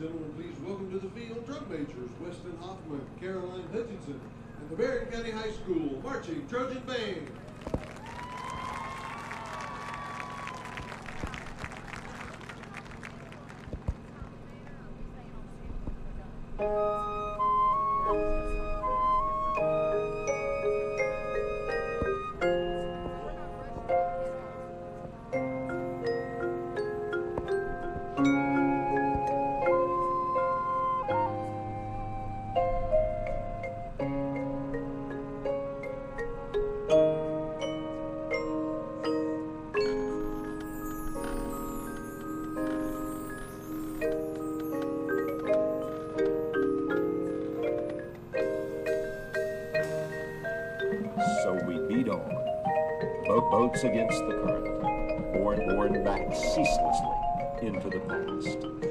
gentlemen, please welcome to the field drum majors Weston Hoffman, Caroline Hutchinson, and the Berrien County High School Marching Trojan Band. So boats against the current, borne borne back ceaselessly into the past.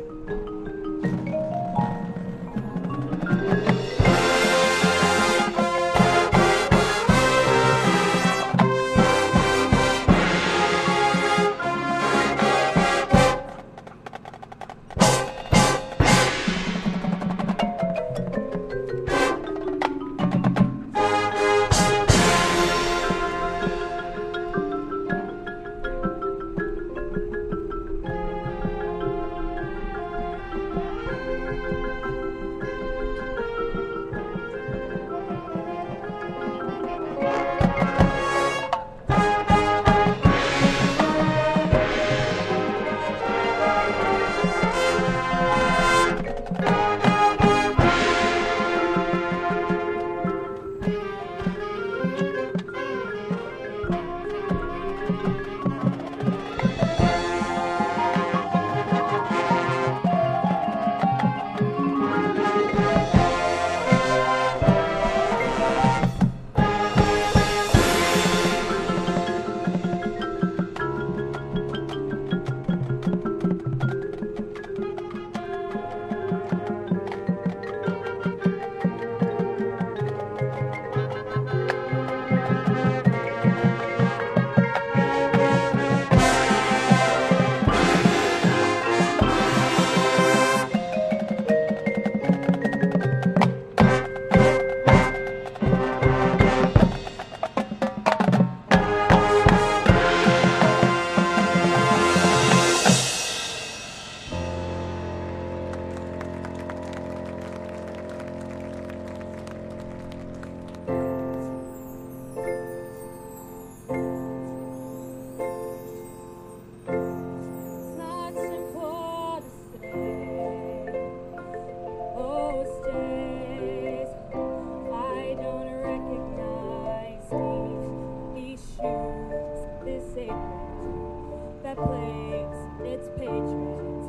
Plagues its patrons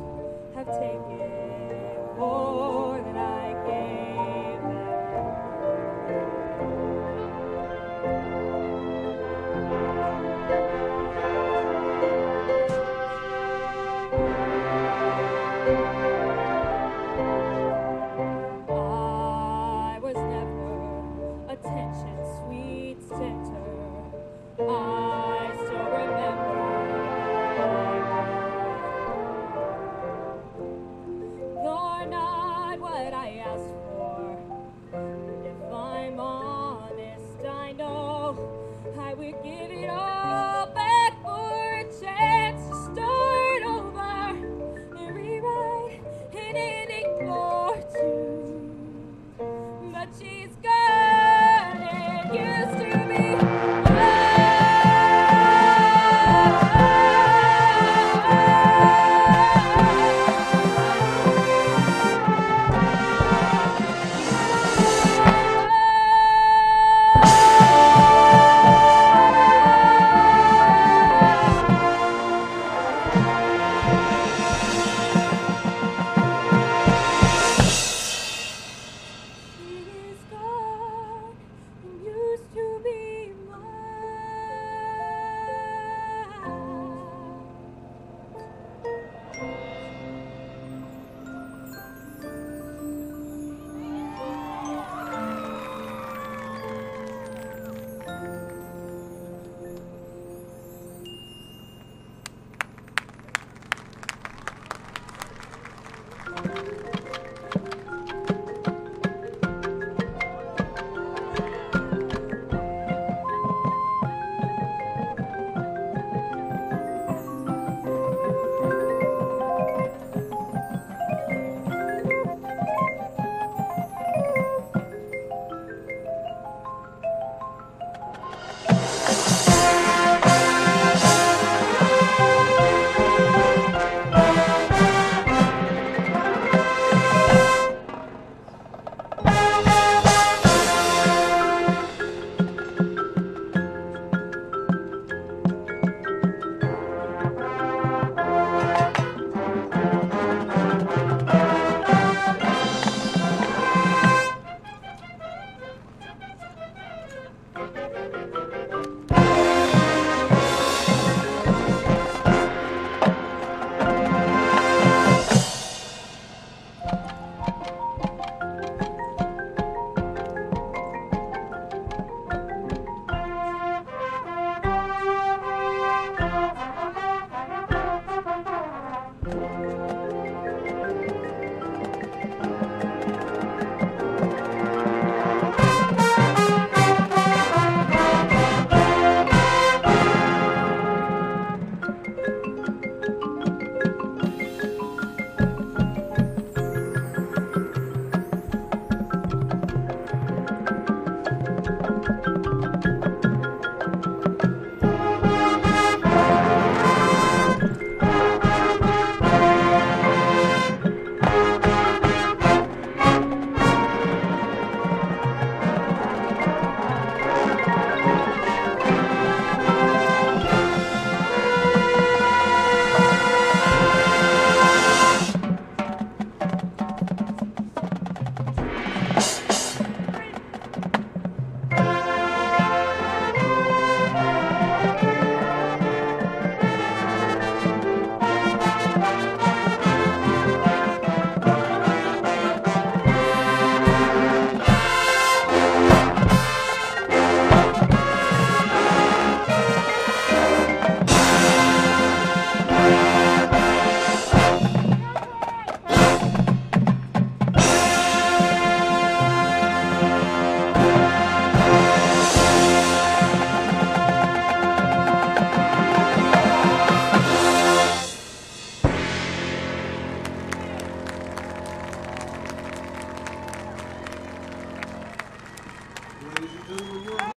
have taken Know give it all